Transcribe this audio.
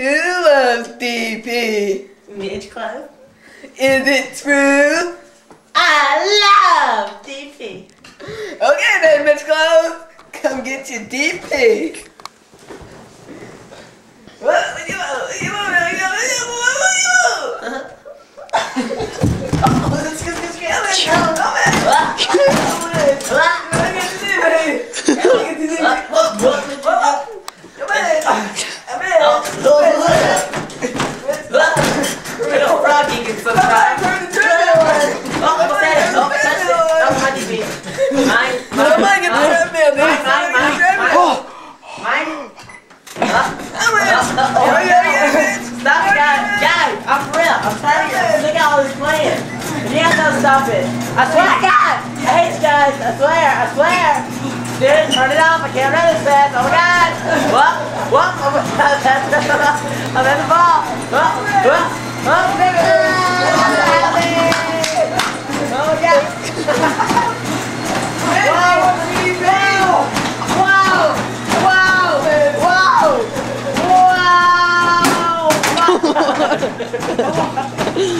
Who loves DP? Mitch Close. Is it true? I love DP. Okay then, Mitch Close. Come get your DP. What? Look at look at look at stop it. I swear to God. I hate you guys. I swear. I swear. Dude, turn it off. I can't resist this. fast. Oh my God. What? What? Oh my God. I'm in the ball. What? What? Oh, baby. Oh my God. Wow. Wow. Wow. Wow. Wow. Wow.